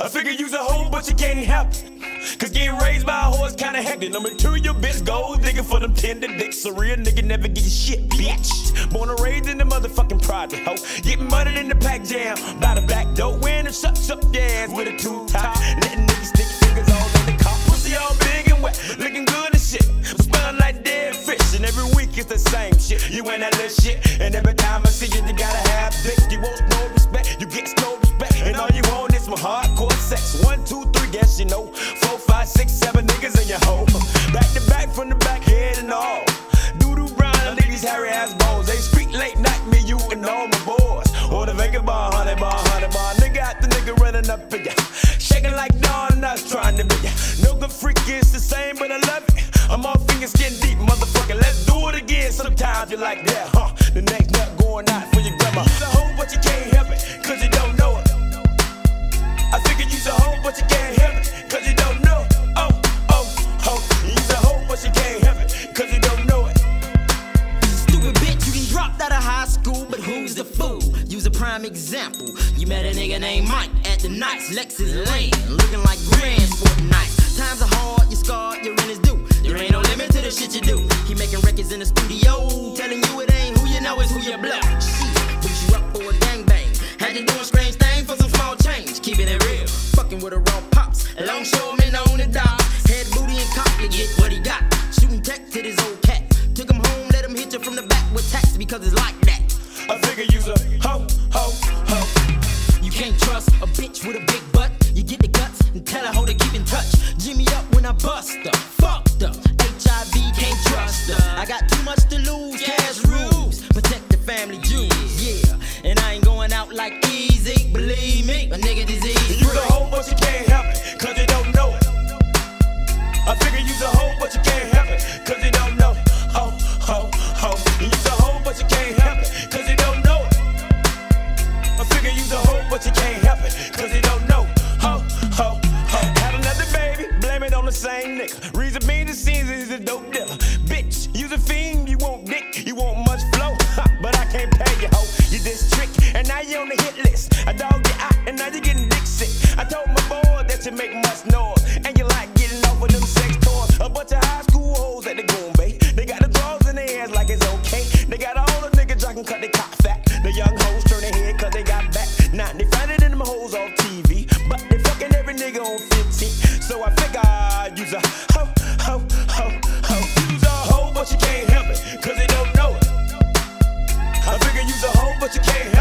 I figure you's a hoe, but you can't help it. Cause getting raised by a horse kinda hectic. Number two, your bitch gold digging for them tender dicks. A real nigga never get shit, bitch. Born and raised in the motherfucking project, hoe. Getting muddied in the pack jam. By the back door, wearing the shucks up your ass with a two top. Letting niggas stick fingers all in the car. Pussy all big and wet, looking good and shit. Smelling like dead fish. And every week it's the same shit. You ain't that little shit. And every time five, six, seven niggas in your hoe. Back to back, from the back, head and all. Doodoo Brown, leave these hairy ass balls. They street late night, me, you, and all my boys. Or the bar, honey bar, honey bar. Nigga out the nigga running up in ya. Shaking like Dawn, I was trying to be ya. No good freak is the same, but I love it. I'm all fingers getting deep, motherfucker. Let's do it again. Sometimes you like that, huh? The next nut going out for your grandma. You's a hoe, but you can't help it, cause you don't know it. I figured you's a hoe, but you can't prime example. You met a nigga named Mike at the nice Lexus Lane, looking like grand for the night. Times are hard, you're scarred, your rent is due. There ain't no limit to the shit you do. He making records in the studio, telling you it ain't who you know, it's who you blow. Shit, boost you up for a gangbang. Had you doing strange things for some small change, keeping it real. Fucking with the wrong pops. Longshoreman on the dock. Head booty and Copley get what he got. Shooting tech to this old cat. Took him home, let him hit you from the back with tax because it's like that. I figure you's a hoe, hoe, hoe. You can't trust a bitch with a big butt. You get the guts and tell her how to keep in touch. Jimmy up when I bust her. Fucked up. HIV can't trust her. I got too much to lose. Cash rules. Protect the family jewels. Yeah. And I ain't going out like easy. Believe me, a nigga disease. You's the hoe, but you can't help it, cause you don't know it. I figure you's a hoe, but you the same nigga. Reason being the scenes is a dope dealer. Bitch, you's a fiend, you want dick, you want much flow. But I can't pay you, hoe. You this trick, and now you on the hit list. I dog you out, and now you getting dick sick. I told my boy that you make much noise, hoe. A hoe, but you can't help it, cause they don't know it. I figure you's a hoe, but you can't help it,